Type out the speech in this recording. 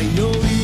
I know you.